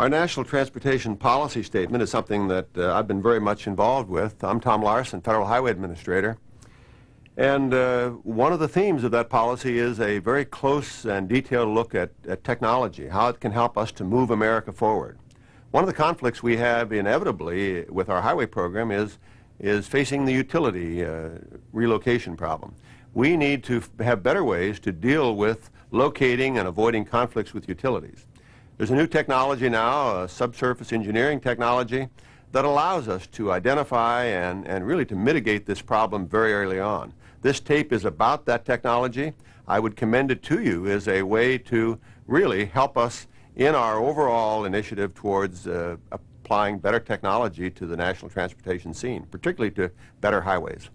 Our National Transportation Policy Statement is something that uh, I've been very much involved with. I'm Tom Larson, Federal Highway Administrator. And uh, one of the themes of that policy is a very close and detailed look at, at, technology, how it can help us to move America forward. One of the conflicts we have inevitably with our highway program is, is facing the utility uh, relocation problem. We need to have better ways to deal with locating and avoiding conflicts with utilities. There's a new technology now, a subsurface engineering technology, that allows us to identify and, and really to mitigate this problem very early on. This tape is about that technology. I would commend it to you as a way to really help us in our overall initiative towards uh, applying better technology to the national transportation scene, particularly to better highways.